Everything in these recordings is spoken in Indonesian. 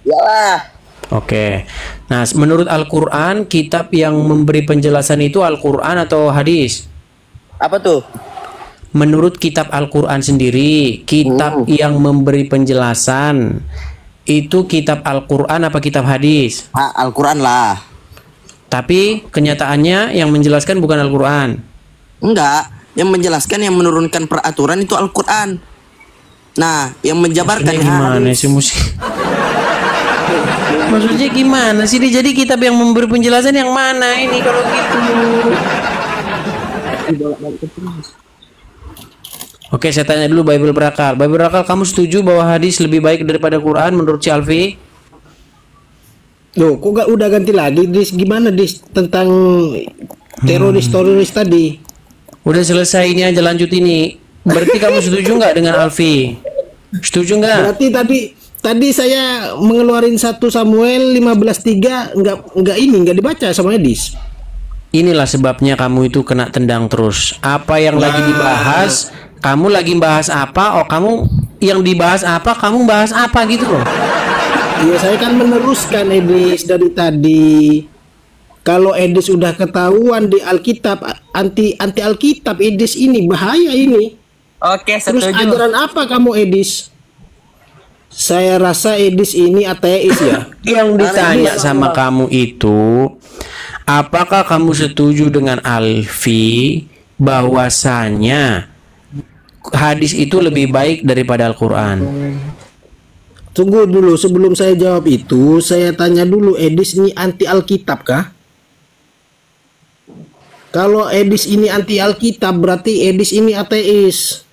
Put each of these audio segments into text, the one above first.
Iyalah. Oke. Nah, menurut Al-Qur'an, kitab yang memberi penjelasan itu Al-Qur'an atau hadis? Apa tuh? Menurut kitab Al-Qur'an sendiri, kitab yang memberi penjelasan itu kitab Al-Qur'an apa kitab hadis? Ha, Al-Quran lah. Tapi kenyataannya yang menjelaskan bukan Al-Qur'an. Enggak. Yang menjelaskan yang menurunkan peraturan itu Al-Quran. Nah, yang menjabarkan Ini gimana sih musik? Maksudnya gimana sih? Ini Jadi kitab yang memberi penjelasan yang mana ini kalau gitu? Oke, saya tanya dulu Bible berakal. Bible berakal, kamu setuju bahwa hadis lebih baik daripada Quran menurut si Alfi? Loh, kok gak udah ganti lagi? Dis gimana dis tentang teroris-teroris tadi? Udah selesai ini aja lanjut ini. Berarti kamu setuju nggak dengan Alfi? Setuju nggak? Berarti tadi tadi saya mengeluarin satu Samuel 15:3 nggak nggak ini nggak dibaca sama Edis. Inilah sebabnya kamu itu kena tendang terus. Apa yang lagi dibahas, kamu lagi bahas apa? Oh, kamu yang dibahas apa? Kamu bahas apa gitu loh. Iya, saya kan meneruskan Edis dari tadi. Kalau Edis udah ketahuan di Alkitab anti anti Alkitab Edis ini bahaya ini. Oke, Terus setuju. ajaran apa kamu Edis? Saya rasa Edis ini ateis ya. Yang ditanya sama kamu itu, apakah kamu setuju dengan Alfi bahwasanya hadis itu lebih baik daripada Al-Qur'an? Tunggu dulu sebelum saya jawab itu, saya tanya dulu Edis ini anti Alkitab kah? Kalau Edis ini anti Alkitab berarti Edis ini ateis.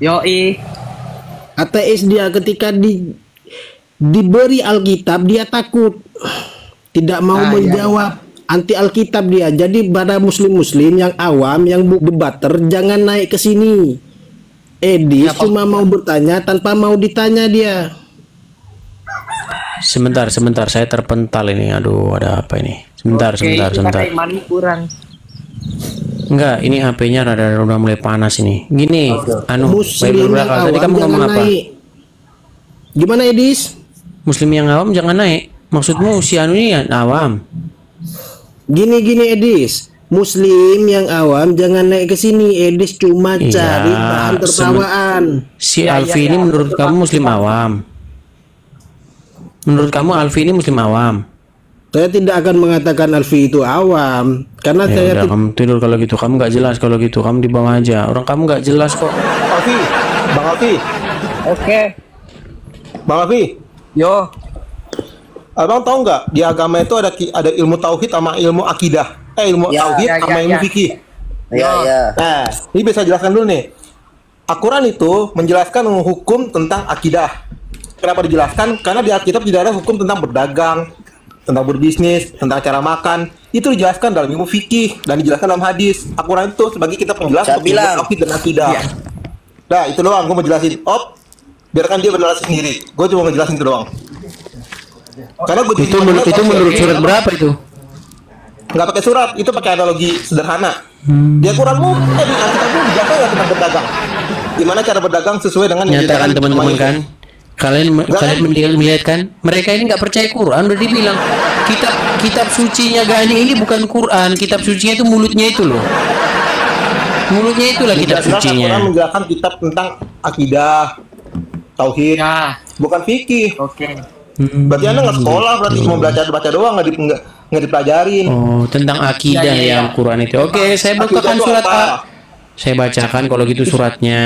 Yoi. Ateis dia ketika di diberi Alkitab dia takut. Tidak mau Ah, iya, menjawab anti Alkitab dia. Jadi pada muslim-muslim yang awam yang debater jangan naik ke sini. Edis cuma mau bertanya tanpa mau ditanya dia. Sebentar, sebentar, saya terpental ini. Aduh, ada apa ini? Sebentar, sebentar, sebentar. Mani kurang. Enggak, ini HP-nya rada udah mulai panas ini. Gini, anu, Muslim yang berakal. Tadi awam kamu ngomong apa? naik. Gimana Edis? Muslim yang awam jangan naik. Maksudmu si anu ini yang awam. Gini gini Edis, Muslim yang awam jangan naik ke sini. Edis cuma Iya, cari bahan tertawaan. Si Alfi ini menurut kamu muslim awam. Menurut kamu Alfi ini muslim awam. Saya tidak akan mengatakan Alfi itu awam karena Ya saya udah kamu tidur kalau gitu. Kamu nggak jelas kalau gitu. Kamu di bawah aja. Orang kamu nggak jelas kok. Alfi, Bang Alfi, Oke. Bang Alfi, Yo. abang tahu nggak di agama itu ada ada ilmu tauhid sama ilmu akidah, eh ilmu Ya, tauhid ya, sama ya, ilmu ya. fikih. Iya, iya. Nah, ini bisa jelaskan dulu nih. Al-Quran itu menjelaskan hukum tentang akidah. Kenapa dijelaskan? Karena di Alkitab tidak ada hukum tentang berdagang, tentang berbisnis, tentang cara makan. Itu dijelaskan dalam ilmu fikih dan dijelaskan dalam hadis. Al-Quran itu sebagai kitab penjelas untuk bilang. tauhid dan akidah. Nah, itu doang gue mau jelasin. Op, biarkan dia berjelasin sendiri. Gue cuma ngejelasin itu doang. Karena gue Itu menurut itu menurut surat berapa itu? nggak pakai surat, itu pakai analogi sederhana. Hmm. Dia Quranmu, eh di Alkitabmu dijaga ya tentang berdagang. Gimana cara berdagang sesuai dengan yang Nyata kan dijelaskan teman-teman kan? Kalian kalian melihat, melihat kan? Mereka ini nggak percaya Quran udah dibilang kitab kitab sucinya Gani ini bukan Quran, kitab sucinya itu mulutnya itu loh. Mulutnya itulah kitab sucinya. Al-Quran menjelaskan kitab tentang akidah, tauhid, Ya. bukan fikih. Oke. Hmm. Berarti anda nggak sekolah, berarti cuma belajar baca doang, nggak di, nggak, dipelajarin. Oh, tentang akidah Ya, ya, ya, ya. Al-Quran itu. Oke, saya Akidah bukakan surat apa? A. Saya bacakan kalau gitu suratnya.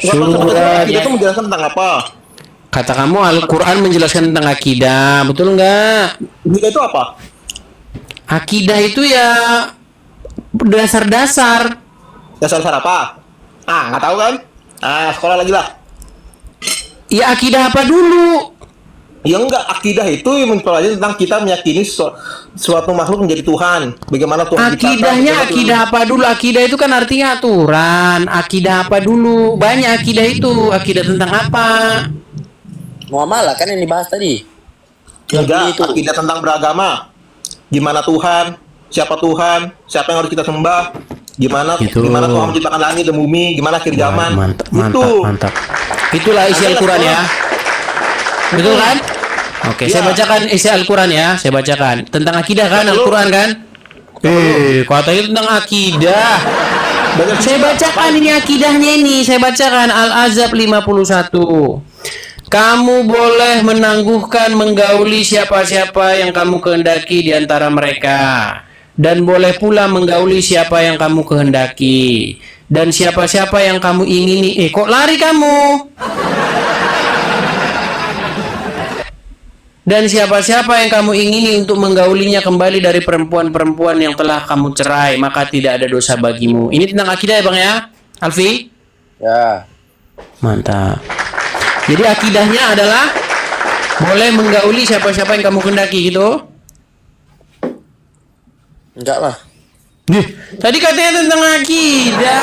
Surat Surat akidah itu menjelaskan tentang apa? Kata kamu Al-Quran menjelaskan tentang akidah, betul nggak? Akidah itu apa? Akidah itu ya dasar-dasar. Dasar-dasar apa? Ah, nggak tahu kan? Ah, sekolah lagi lah. Ya akidah apa dulu? Ya enggak, akidah itu yang mempelajari tentang kita meyakini su- suatu makhluk menjadi Tuhan. Bagaimana Tuhan Akidahnya bagaimana akidah apa dulu? Akidah itu kan artinya aturan. Akidah apa dulu? Banyak akidah itu. Akidah tentang apa? Muamalah kan yang dibahas tadi. Enggak, itu. akidah tentang beragama. Gimana Tuhan, siapa Tuhan, siapa yang harus kita sembah, gimana Gitu. gimana Tuhan menciptakan langit dan bumi, gimana akhir zaman. Mantap, mantap, itu. mantap. Itulah isi Al-Quran ya. Betul kan? Oke, saya bacakan isi Al-Quran ya. Saya bacakan tentang akidah kan Al-Quran kan? Eh, katanya tentang akidah. Saya bacakan ini akidahnya ini. Saya bacakan Al-Azab 51. Kamu boleh menangguhkan menggauli siapa-siapa yang kamu kehendaki di antara mereka. Dan boleh pula menggauli siapa yang kamu kehendaki. Dan siapa-siapa yang kamu ingini. Eh, kok lari kamu? Dan siapa-siapa yang kamu ingini untuk menggaulinya kembali dari perempuan-perempuan yang telah kamu cerai, maka tidak ada dosa bagimu. Ini tentang akidah ya Bang ya? Alfi? Ya. Mantap. Jadi akidahnya adalah boleh menggauli siapa-siapa yang kamu kendaki gitu. Enggak lah. Nih, tadi katanya tentang akidah.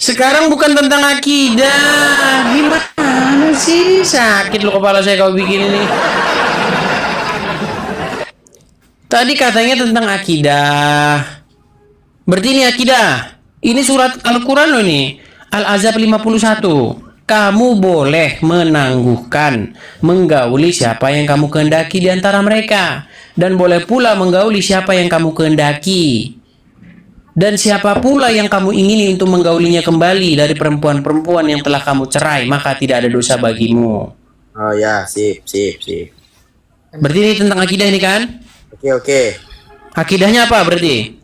Sekarang bukan tentang akidah. Gimana sih? Sakit lo kepala saya kau bikin ini. Tadi katanya tentang akidah. Berarti ini akidah. Ini surat Al-Quran loh ini. Al-Azab 51. Kamu boleh menangguhkan, menggauli siapa yang kamu kehendaki di antara mereka. Dan boleh pula menggauli siapa yang kamu kehendaki. Dan siapa pula yang kamu ingini untuk menggaulinya kembali dari perempuan-perempuan yang telah kamu cerai, maka tidak ada dosa bagimu. Oh ya, sip, sip, sip. Berarti ini tentang akidah ini kan? Oke, oke. Akidahnya apa berarti?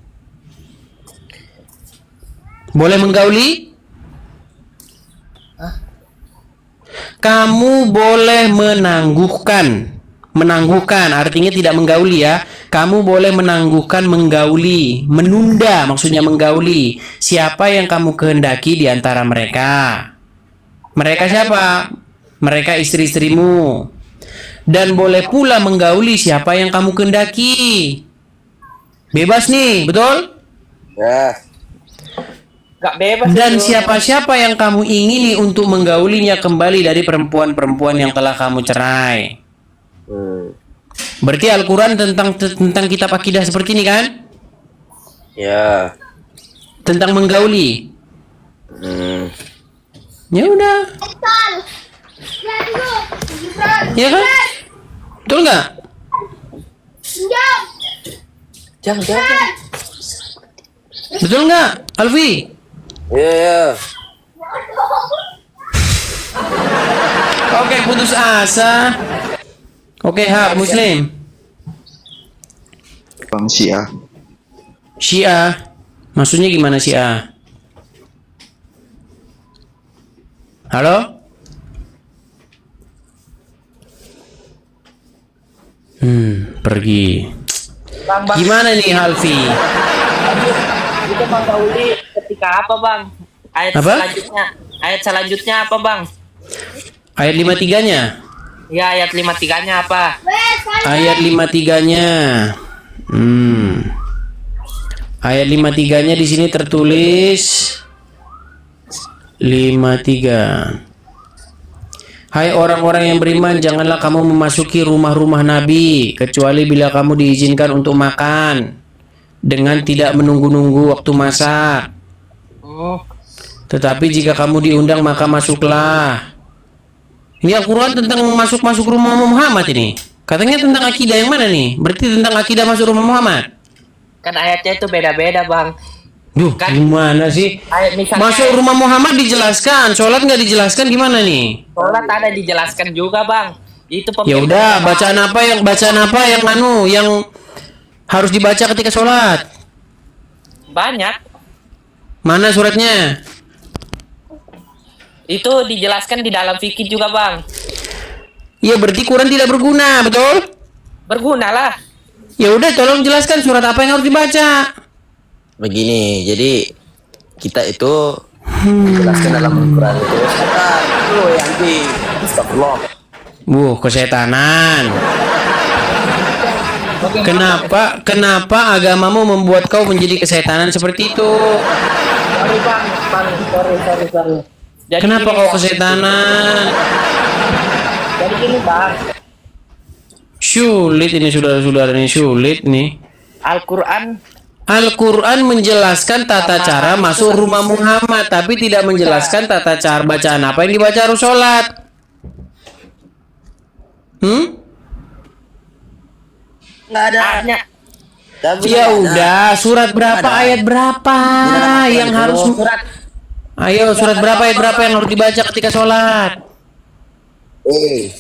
Boleh menggauli? Kamu boleh menangguhkan. Menangguhkan artinya tidak menggauli ya. Kamu boleh menangguhkan menggauli, menunda maksudnya menggauli siapa yang kamu kehendaki di antara mereka. Mereka siapa? Mereka istri-istrimu. Dan boleh pula menggauli siapa yang kamu kehendaki. Bebas nih, betul? Ya. Gak bebas. Dan siapa-siapa yang kamu ingini untuk menggaulinya kembali dari perempuan-perempuan yang telah kamu cerai. Hmm. Berarti Al-Quran tentang tentang kitab akidah seperti ini kan? Ya. Tentang menggauli. Hmm. Ya udah. Ya kan? Betul nggak? Jangan, jangan. Betul nggak, Alfi? Ya, ya. Oke, putus asa. Oke, hak Muslim. Bang Syiah. Syiah. Maksudnya gimana Syiah? Halo? Hmm, pergi. Bang, bang, Gimana nih Alfi? itu Bang Gauli apa Bang? Ayat Apa? selanjutnya. Ayat selanjutnya apa Bang? Ayat 53-nya. Ya ayat 53-nya apa? Ayat 53-nya. Hmm. Ayat 53-nya di sini tertulis 53. Hai orang-orang yang beriman, janganlah kamu memasuki rumah-rumah Nabi kecuali bila kamu diizinkan untuk makan dengan tidak menunggu-nunggu waktu masak. Oh, Tetapi jika kamu diundang maka masuklah. Ini Al-Quran tentang masuk-masuk rumah Muhammad ini. Katanya tentang akidah yang mana nih? Berarti tentang akidah masuk rumah Muhammad. kan ayatnya itu beda-beda Bang. Duh, Kan- gimana sih? Ayat misalnya Masuk rumah Muhammad dijelaskan, sholat nggak dijelaskan gimana nih? sholat ada dijelaskan juga Bang. Itu Ya udah, bacaan apa yang bacaan apa yang anu yang harus dibaca ketika sholat? banyak. Mana suratnya? Itu dijelaskan di dalam fikih juga Bang. Ya berarti Quran tidak berguna, betul? Bergunalah. Ya udah, tolong jelaskan surat apa yang harus dibaca. Begini, jadi kita itu jelaskan dalam Al-Quran itu setan. Lu yang di Astagfirullah. Wuh, kesetanan. Kenapa kenapa agamamu membuat kau menjadi kesetanan seperti itu? Sorry Bang, Bang, sorry, sorry, sorry. Jadi Kenapa kau kesetanan? Jadi gini Bang, Sulit ini saudara-saudara ini sulit nih. Al-Quran Al-Quran menjelaskan tata cara masuk rumah Muhammad, tapi tidak menjelaskan tata cara bacaan apa yang dibaca harus sholat. Hmm? Nggak ada. Tapi Ya udah, surat berapa, Ada. ayat berapa yang itu. harus surat Ayo, surat berapa ayat berapa yang harus dibaca ketika sholat? Eh,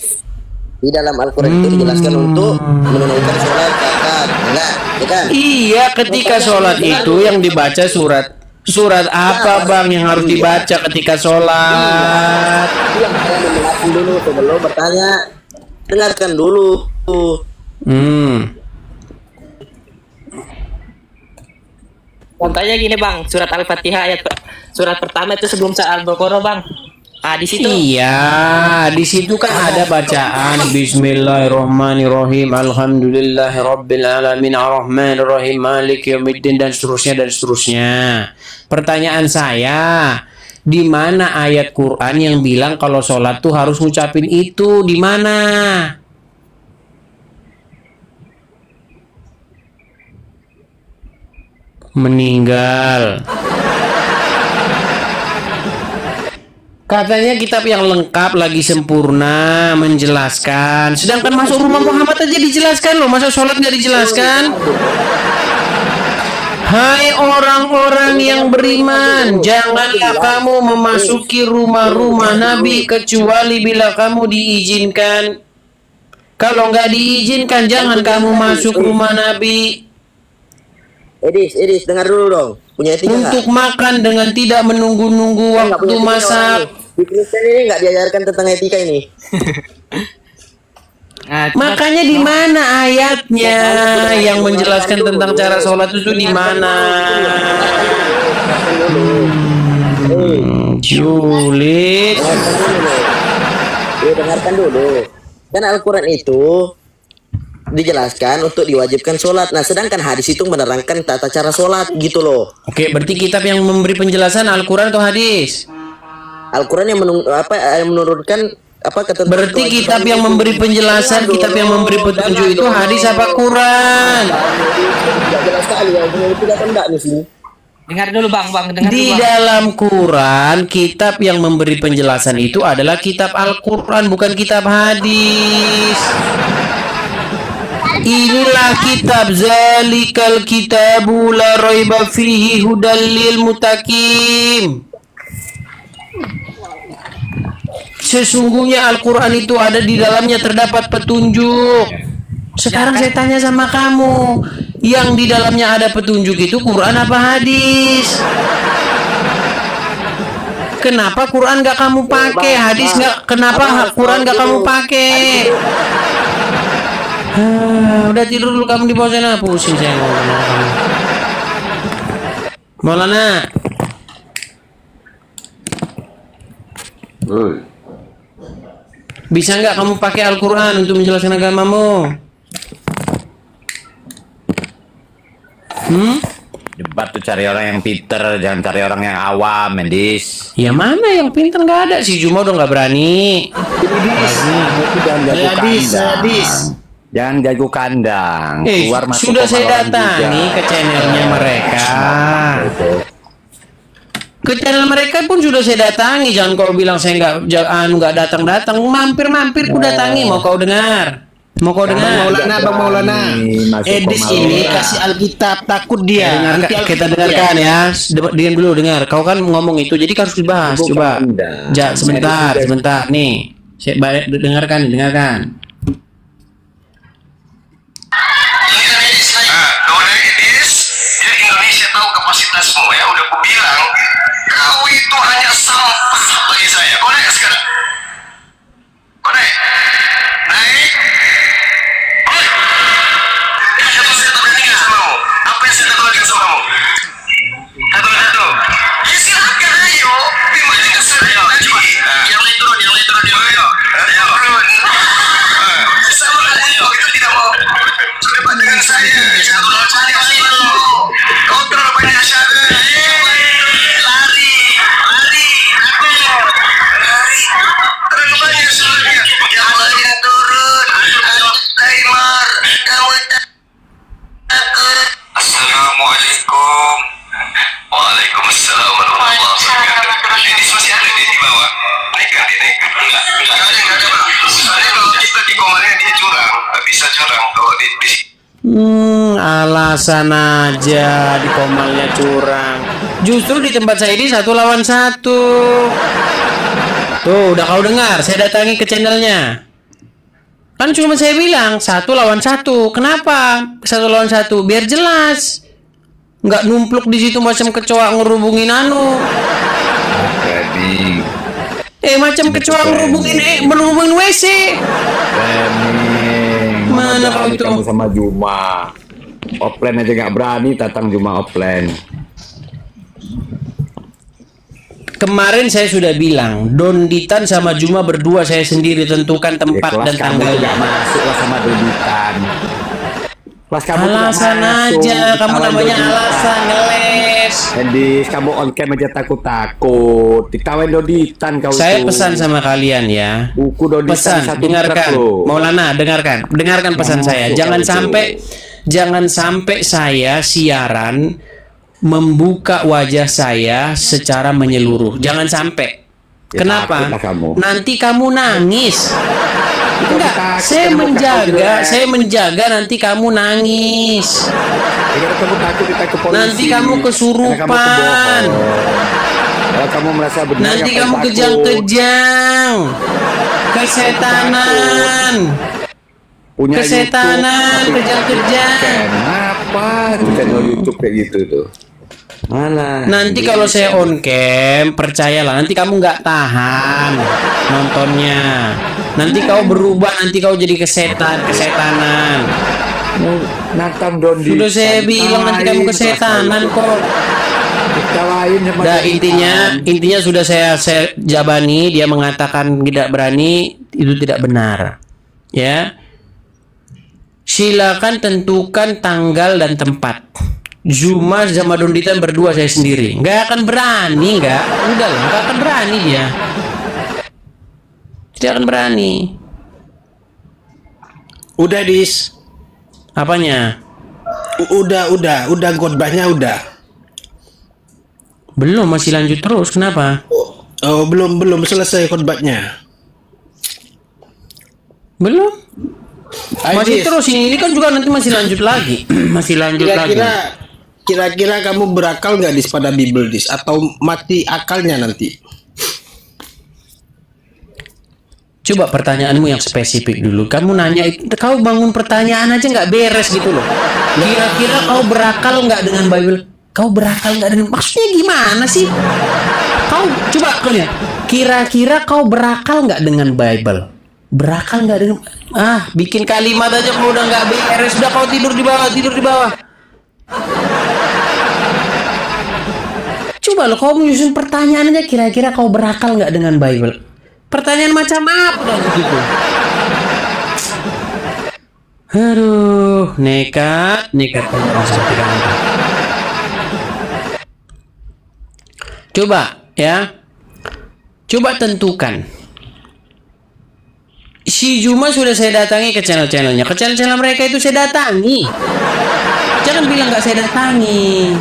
di dalam Al-Quran itu dijelaskan untuk menunaikan sholat zakat. Enggak, ya kan? Iya, ketika sholat itu yang dibaca surat surat apa bang yang harus dibaca ketika sholat? Yang saya dulu sebelum bertanya. Dengarkan dulu. Hmm. Contohnya gini bang. Surat al-fatihah ayat surat pertama itu sebelum saat al-baqarah bang. Ah di situ Iya, di situ kan ada bacaan. Bismillahirrahmanirrahim. Alhamdulillahirabbil alamin arrahmanirrahim. Maliki yaumiddin. Dan seterusnya dan seterusnya. Pertanyaan saya, di mana ayat Quran yang bilang kalau sholat tuh harus ngucapin itu? Di mana? Meninggal. Katanya kitab yang lengkap lagi sempurna menjelaskan. Sedangkan masuk rumah Muhammad aja dijelaskan loh. Masa sholat nggak dijelaskan? Hai orang-orang yang beriman, janganlah kamu memasuki rumah-rumah Nabi kecuali bila kamu diizinkan. Kalau nggak diizinkan, jangan kamu masuk rumah Nabi Edis, Edis, dengar dulu dong. Punya etika untuk makan dengan tidak menunggu-nunggu waktu masak. Di Kristen ini nggak diajarkan tentang etika ini. nah, Makanya di mana ayatnya yang menjelaskan tentang cara sholat itu di mana? Hmm, Sulit. Dengarkan dulu. nih. Ya, dengarkan dulu. Kan Al-Quran itu dijelaskan untuk diwajibkan sholat. Nah, sedangkan hadis itu menerangkan tata cara sholat gitu loh. Oke, berarti kitab yang memberi penjelasan Al-Quran atau hadis? Al-Quran yang menung, apa yang menurunkan apa ketentuan Berarti kitab yang memberi penjelasan, kitab yang memberi petunjuk itu hadis apa Quran? Tidak jelas sekali ya, enggak nih sini. dengar dulu bang bang dengar Di dulu bang. dalam Quran, kitab yang memberi penjelasan itu adalah kitab Al-Quran, bukan kitab hadis. Inilah kitab Zalikal kitabu la raiba fihi hudal lil mutakim. Sesungguhnya Al-Quran itu ada di dalamnya terdapat petunjuk. Sekarang saya tanya sama kamu, yang di dalamnya ada petunjuk itu Quran apa hadis? Kenapa Quran nggak kamu pakai? Hadis nggak? Kenapa Quran nggak kamu pakai? Ah, udah tidur dulu kamu di bawah sana pusing saya ngomong sama kamu. Maulana, bisa nggak kamu pakai Al-Quran untuk menjelaskan agamamu? Hmm? Debat tuh cari orang yang pinter, jangan cari orang yang awam, Mendis. Ya mana yang pintar nggak ada si Juma udah nggak berani. Hadis, kandang. hadis. Jangan jago kandang. Eh, Keluar masuk sudah saya Valorant datangi ke channelnya mereka. Ke channel mereka pun sudah saya datangi. Jangan kau bilang saya nggak ja- anu nggak datang datang. Mampir mampir ku datangi. Mau kau dengar? Mau kau dengar? Maulana, Bang Maulana. Masuk ke Edis Valorant. ini kasih Alkitab, takut dia. Dengar, Nanti kita dengarkan ya. De- Diam dulu dengar. Kau kan ngomong itu, jadi harus dibahas. Coba. Ja, sebentar, sebentar. Nih, dengarkan, dengarkan. Hanya sampah bagi saya. Kau naik sekarang. Alasan aja di komalnya curang. Justru di tempat saya ini satu lawan satu. Tuh, udah kau dengar? Saya datangi ke channelnya. Kan cuma saya bilang satu lawan satu. Kenapa satu lawan satu? Biar jelas. Nggak numpluk di situ macam kecoa ngerubungin anu. Framing. Eh macam kecoa ngerubungin eh ngerubungin WC. Mana kau itu? Kamu sama Juma. Offline aja nggak berani datang Juma offline. Kemarin saya sudah bilang, Donditan sama Juma berdua saya sendiri tentukan Ya, tempat kelas dan kamu tanggalnya. nggak masuk lah sama Doditan. Kelas kamu Alasan masuk, aja, kamu namanya alasan ngeles. Hendis, kamu on cam aja takut-takut. Diketawain Doditan kau Saya tuh. pesan sama kalian ya. Buku Doditan Pesan, satu dengarkan. Maulana, dengarkan. Dengarkan pesan Masuk saya. kau Jangan itu. sampai jangan sampai saya siaran membuka wajah saya secara menyeluruh. Jangan sampai. Ya, Kenapa? kamu. Nanti kamu nangis. Enggak, saya menjaga, saya menjaga nanti kamu nangis. Kalau kamu takut kita ke polisi. Nanti kamu kesurupan. kamu kebohong. Kalau kamu merasa benar, Nanti kamu kejang-kejang. Kesetanan. Punya Kesetanan, kejang-kejang. Kenapa itu channel YouTube kayak gitu tuh? Malah. Nanti kalau saya on cam, percayalah nanti kamu nggak tahan nontonnya. Nanti kau berubah, nanti kau jadi kesetan, kesetanan. Nathan Dondi. Sudah saya bilang nanti kamu kesetanan kok. Sama Nah intinya, intinya sudah saya saya jabani, dia mengatakan tidak berani, itu tidak benar. Ya. Silakan tentukan tanggal dan tempat. Zuma sama Donditan berdua saya sendiri. Nggak akan berani, nggak. Udah lah, nggak akan berani dia. Tidak akan berani. Udah dis. Apanya? U- Udah, udah, udah khotbahnya udah. Belum masih lanjut terus. Kenapa? Oh, belum belum selesai khotbahnya. Belum. Ayo, Masih terus ini, ini kan juga nanti masih lanjut lagi. masih lanjut lagi. Kira-kira kamu berakal nggak dis pada Bible dis atau mati akalnya nanti? Coba pertanyaanmu yang spesifik dulu. Kamu nanya, itu- kau bangun pertanyaan aja nggak beres gitu loh. Kira-kira kau berakal nggak dengan Bible? Kau berakal nggak dengan maksudnya gimana sih? Kau coba kau lihat. Kira-kira kau berakal nggak dengan Bible? Berakal nggak dengan ah bikin kalimat aja kau udah nggak beres. Sudah kau tidur di bawah, tidur di bawah. Coba lo kau menyusun pertanyaan aja kira-kira kau berakal nggak dengan Bible? Pertanyaan macam apa dong gitu? Aduh, nekat, nekat. Coba ya, coba tentukan. Si Juma sudah saya datangi ke channel-channelnya. Ke channel-channel mereka itu saya datangi. Jangan bilang nggak saya datangi.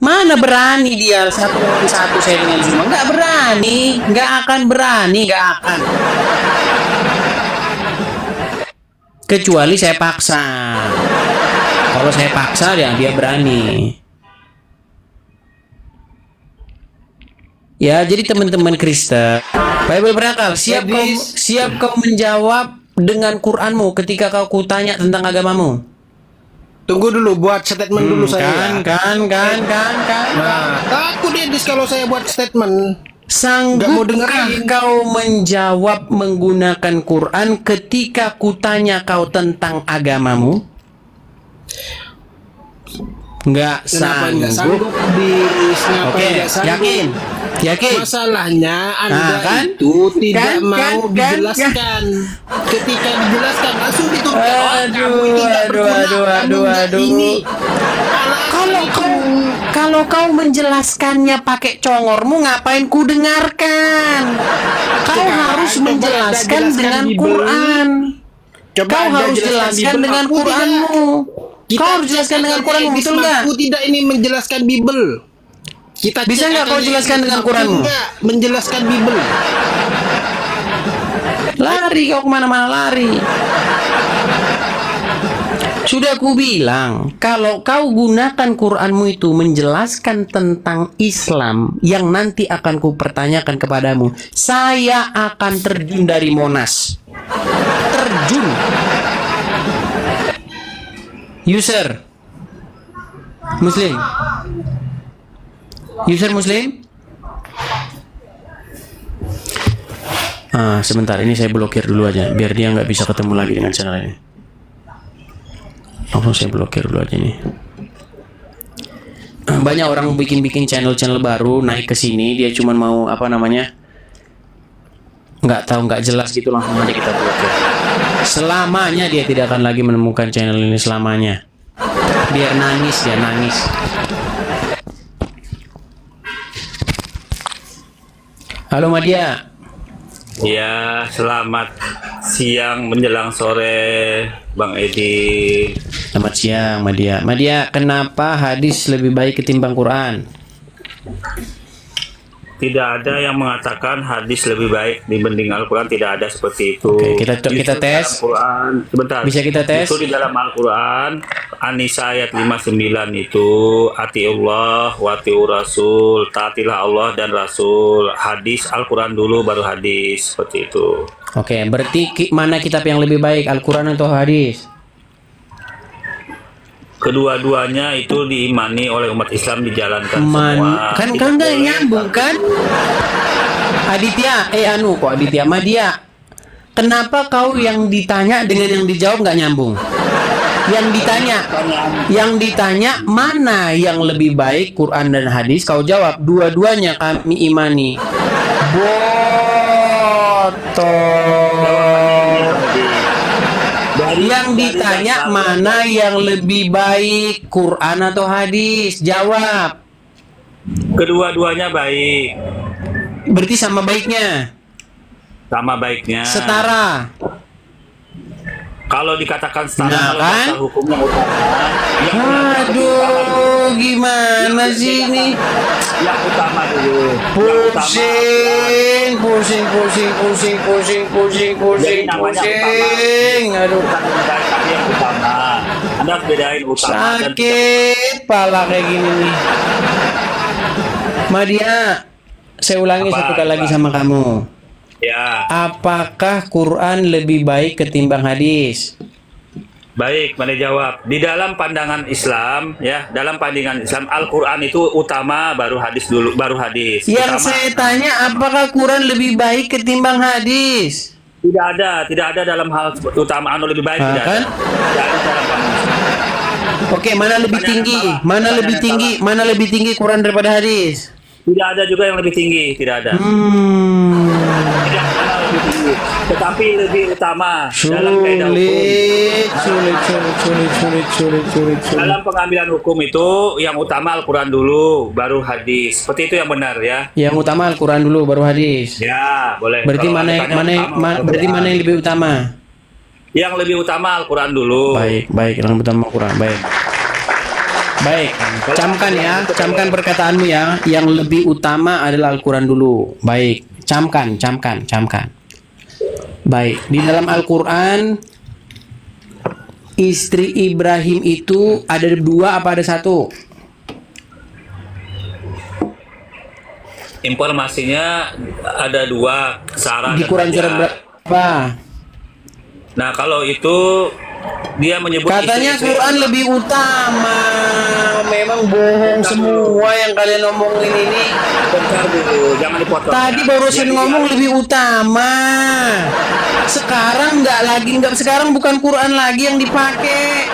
Mana berani dia satu lawan satu saya dengan Zuma? Nggak berani, nggak akan berani, nggak akan. Kecuali saya paksa. Kalau saya paksa ya dia berani. Ya, jadi teman-teman Kristen, Bible berakal, siap kau siap kau menjawab dengan Quranmu ketika kau kutanya tentang agamamu. Tunggu dulu buat statement dulu saya. kan, ya. kan, kan, kan, kan. Nah, takut dia dis kalau saya buat statement. Sanggup dengerin. kau menjawab menggunakan Quran ketika kutanya kau tentang agamamu? Nggak sanggup. sanggup dis? Kenapa Oke, nggak sanggup? Yakin? Yakin? Masalahnya Anda Ah, kan? itu tidak Kan, mau kan, kan, dijelaskan. Ketika dijelaskan langsung. Oh, Aduh, kamu tidak aduh, berguna, aduh, aduh, aduh. Ini. Kalau kau kalau kau menjelaskannya pakai congormu ngapain ku dengarkan? Kau Sekarang harus coba menjelaskan dengan. Quran. Coba Kau harus jelaskan dengan. Quranmu. Kau harus jelaskan dengan Quranmu, betul nggak? Aku tidak ini menjelaskan Bible. Kita Bisa nggak kau jelaskan dengan Quranmu? Menjelaskan Bible. Lari kau ke mana-mana lari. Sudah ku bilang, kalau kau gunakan Quranmu itu menjelaskan tentang Islam yang nanti akan ku pertanyakan kepadamu, saya akan terjun dari Monas. Terjun. User. Muslim. User Muslim? Ah, sebentar ini saya blokir dulu aja biar dia nggak bisa ketemu lagi dengan channel ini. Langsung saya blokir dulu aja nih. Ah, Banyak orang bikin-bikin channel-channel baru naik ke sini dia cuman mau apa namanya? nggak tahu nggak jelas gitu langsung aja kita blokir. Selamanya dia tidak akan lagi menemukan channel ini selamanya. Biar nangis dia nangis. Halo Madia. Ya, selamat siang menjelang sore, Bang Edi. Selamat siang Madia. Madia, kenapa hadis lebih baik ketimbang Quran? Tidak ada yang mengatakan hadis lebih baik dibanding Al-Quran, tidak ada seperti itu. Oke, kita- Justru kita tes. Quran, sebentar. Bisa kita tes? Justru di dalam Al-Quran, An-Nisa ayat 59 itu, Atiullah wa atiur Rasul, taatilah Allah dan Rasul. Hadis Al-Quran dulu, baru hadis. Seperti itu. Oke, berarti ki- mana kitab yang lebih baik, Al-Quran atau hadis? Kedua-duanya itu diimani oleh umat Islam dijalankan Man, semua. kan kan nggak boleh nyambung kan? Aditya, eh anu kok Aditya, Madia. Kenapa kau yang ditanya dengan yang dijawab nggak nyambung? Yang ditanya, yang ditanya mana yang lebih baik Quran dan hadis? Kau jawab dua-duanya kami imani. Botol. Dari- Yang ditanya mana yang lebih baik Quran atau hadis? Jawab. Kedua-duanya baik, Berarti sama baiknya. sama baiknya. Setara. Kalau dikatakan setara Nah, kan? hukumnya utama, yang Aduh, gimana sih ini? yang utama dulu. Pusing, pusing, pusing, pusing, pusing, pusing, pusing, pusing. Aduh, tapi yang utama. Anda harus bedain utama sakit pala kayak gini nih. Madia, saya ulangi Apa? satu kali lagi sama kamu. Ya, Apakah Quran lebih baik ketimbang hadis? Baik, mana jawab. Di dalam pandangan Islam, ya, dalam pandangan Islam, Al-Quran itu utama, baru hadis dulu, baru hadis. Yang Utama. saya tanya, apakah Quran lebih baik ketimbang hadis? Tidak ada, tidak ada dalam hal utama anu lebih baik Ah, tidak kan? ada. Oke, mana lebih tinggi? Mana lebih tinggi? Mana lebih tinggi Quran daripada hadis? Tidak ada juga yang lebih tinggi, tidak ada. Hmm. Tidak ada tetapi lebih utama dalam kaidah hukum. Sulit, sulit, sulit, sulit, sulit, sulit, sulit, sulit. Dalam pengambilan hukum itu yang utama Al-Quran dulu, baru hadis. Seperti itu yang benar ya. Yang utama Al-Quran dulu, baru hadis. Ya, boleh. Berarti Kalau mana, tanya mana, utama, ma- berarti mana yang lebih utama? Yang lebih utama Al-Quran dulu. Baik, baik, yang lebih utama Al-Quran, baik. Baik, camkan ya, camkan perkataanmu ya. Yang lebih utama adalah Al-Quran dulu. Baik, camkan, camkan, camkan. Baik, di dalam Al-Quran istri Ibrahim itu ada dua apa ada satu? Informasinya ada dua, Sarah Di Quran surat Hajar. berapa? Nah, kalau itu dia menyebut Katanya istri-istri- Quran lebih utama. Memang bohong semua yang kalian ngomongin ini. Bentar dulu, jangan dipotong. Tadi ya. barusan Jadi, ngomong lebih utama. Sekarang nggak lagi nggak sekarang bukan Quran lagi yang dipakai.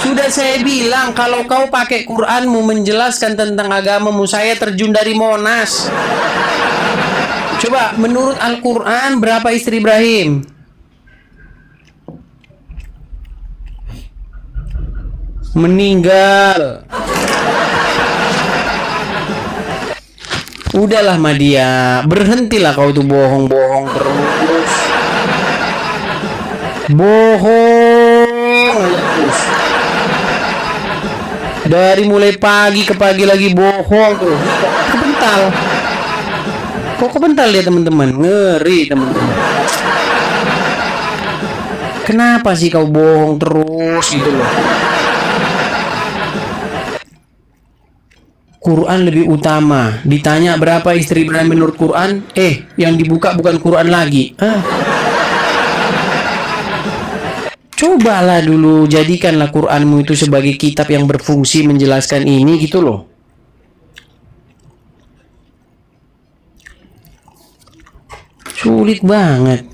Sudah saya bilang kalau kau pakai Quranmu menjelaskan tentang agamamu, saya terjun dari Monas. Coba menurut Al-Quran berapa istri Ibrahim? Meninggal. Udahlah Madia, berhentilah kau tuh bohong-bohong terus. Bohong terus. Dari mulai pagi ke pagi lagi bohong tuh. Kebental? Kok kebental ya teman-teman? Ngeri teman-teman. Kenapa sih kau bohong terus gitu loh? Quran lebih utama. Ditanya berapa istri Ibrahim menurut Quran? Eh, yang dibuka bukan Quran lagi. Ah. Cobalah dulu jadikanlah Quranmu itu sebagai kitab yang berfungsi menjelaskan ini gitu loh. Sulit banget.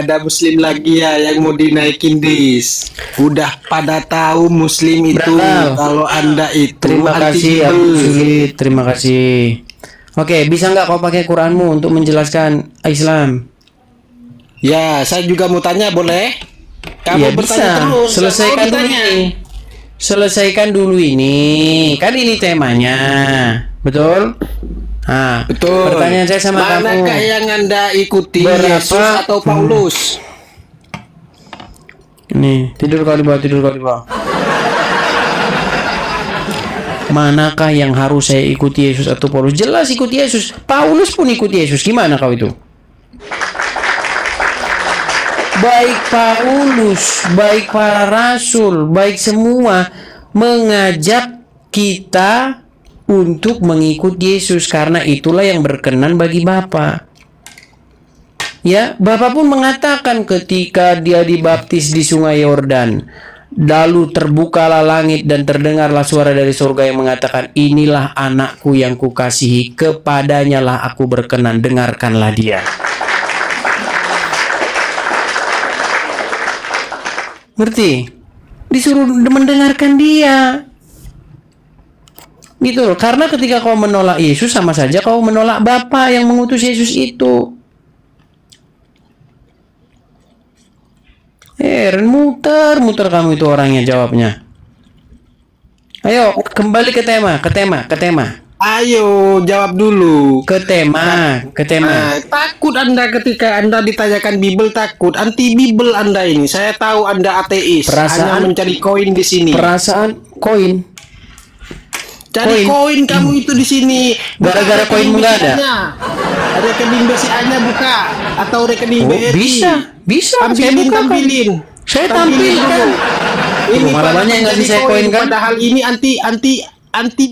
Ada muslim lagi ya yang mau dinaikin dis. Udah pada tahu muslim itu Berakal. kalau anda itu Terima kasih. Sulit. Terima kasih. Oke, bisa nggak kau pakai Quranmu untuk menjelaskan Islam? Ya, saya juga mau tanya boleh? Kamu ya bertanya bisa. terus. Selesaikan dulu ini. Selesaikan dulu ini. Kan ini temanya. Betul? Nah, Betul. Pertanyaan saya sama Manakah kamu. yang anda ikuti Berapa- Yesus atau Paulus? Nih, tidur kau di bawah, tidur kau di bawah. Manakah yang harus saya ikuti Yesus atau Paulus? Jelas ikuti Yesus. Paulus pun ikuti Yesus. Gimana kau itu? Baik Paulus, baik para rasul, baik semua mengajak kita untuk mengikuti Yesus karena itulah yang berkenan bagi Bapa. Ya, Bapak pun mengatakan ketika dia dibaptis di sungai Yordan, lalu terbukalah langit dan terdengarlah suara dari surga yang mengatakan, "Inilah anakku yang kukasihi, kepadanya lah aku berkenan, dengarkanlah dia." Ngerti? Disuruh mendengarkan dia. Gitu loh. Karena ketika kau menolak Yesus sama saja kau menolak Bapa yang mengutus Yesus itu. Heran muter muter kamu itu orangnya jawabnya. Ayo kembali ke tema, ke tema, ke tema, Ayo jawab dulu. ke tema, ke tema. Nah, takut anda ketika anda ditanyakan Bible takut anti Bible anda ini. Saya tahu anda ateis. Perasaan- hanya mencari koin di sini. Perasaan koin. Cari koin. koin kamu itu di sini. Gara-gara koinmu nggak ada? Rekening BCA-nya buka atau rekening Oh, BRI. bisa, bisa. Saya Tampilin. Saya tampilkan. Ini banyak yang ngasih saya koin, kan? Padahal ini anti anti anti